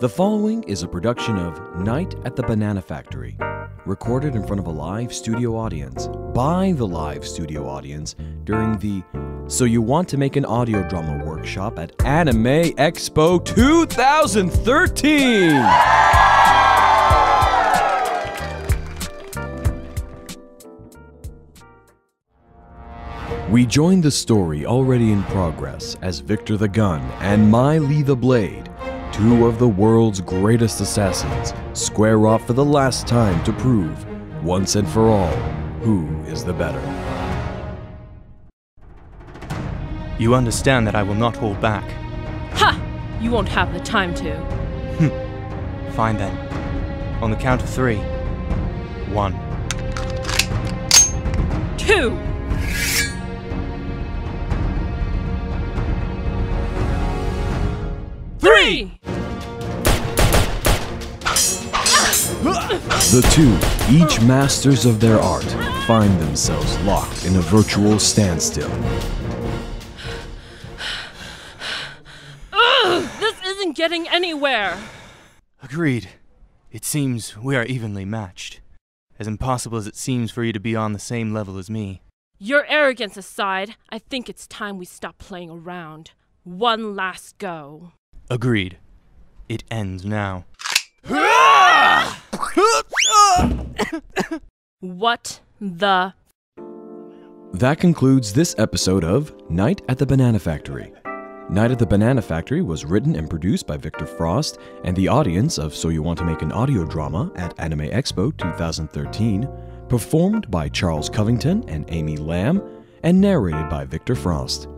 The following is a production of Night at the Banana Factory, recorded in front of a live studio audience by the live studio audience during the So You Want to Make an Audio Drama workshop at Anime Expo 2013! We join the story already in progress as Viktor the Gun and Mei-Li the Blade, two of the world's greatest assassins, square off for the last time to prove, once and for all, who is the better. You understand that I will not hold back. Ha! You won't have the time to. Hmm. Fine then. On the count of three. One. Two! Three! The two, each masters of their art, find themselves locked in a virtual standstill. Ugh! This isn't getting anywhere! Agreed. It seems we are evenly matched. As impossible as it seems for you to be on the same level as me. Your arrogance aside, I think it's time we stop playing around. One last go. Agreed. It ends now. What the That concludes this episode of Night at the Banana Factory. Night at the Banana Factory was written and produced by Victor Frost and the audience of So You Want to Make an Audio Drama at Anime Expo 2013, performed by Charles Covington and Amy Lam, and narrated by Victor Frost.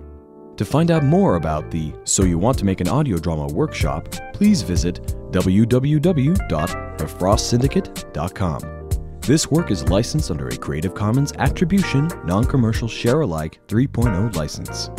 To find out more about the So You Want to Make an Audio Drama workshop, please visit www.thefrostsyndicate.com. This work is licensed under a Creative Commons Attribution, Non Commercial Share Alike 3.0 license.